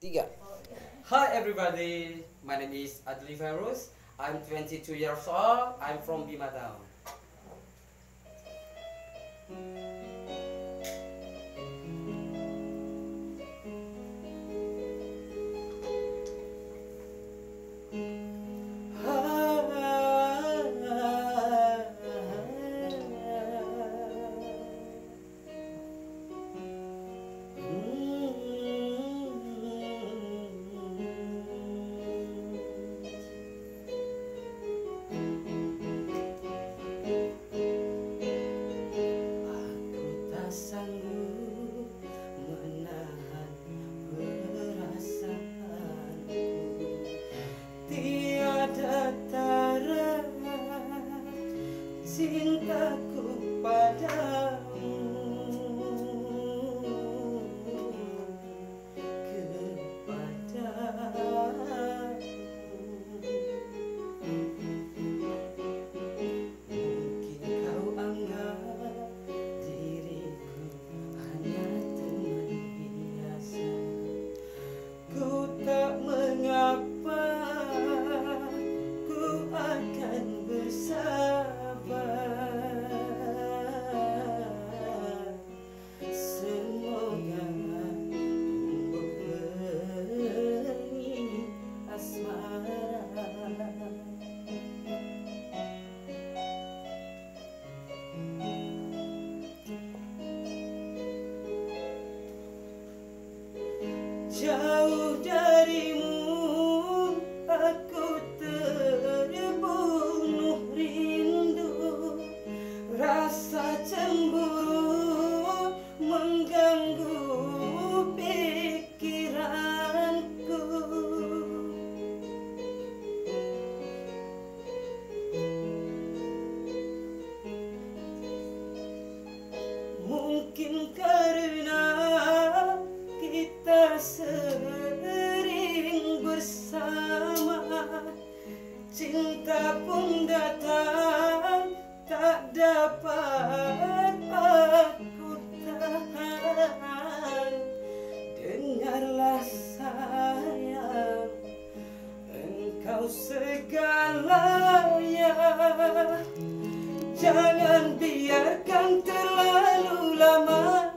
Tiga. Hi everybody, my name is Adli Ferus. I'm 22 years old. I'm from Bima Town. Cintaku padamu Jauh darimu aku terbunuh rindu. Rasa cemburu Jangan biarkan terlalu lama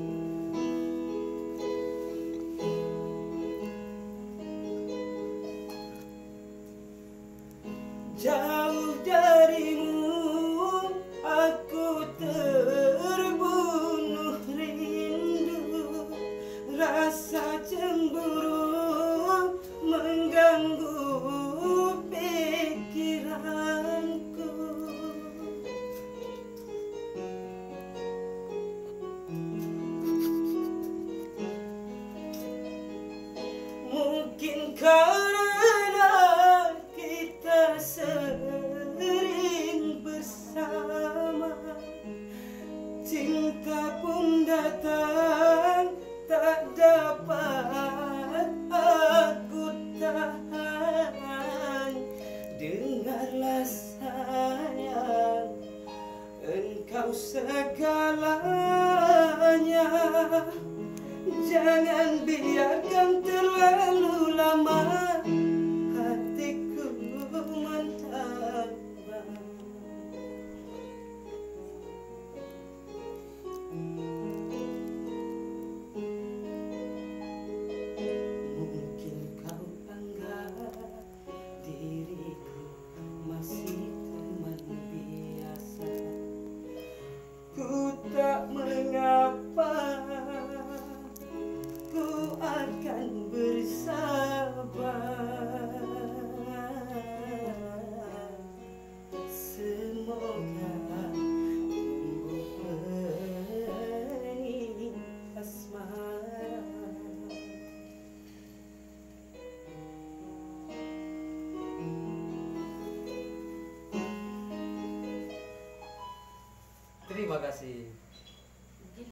Jauh darimu aku terbunuh rindu. Rasa cemburu mengganggu Jangan biarkan terlalu lama kasih.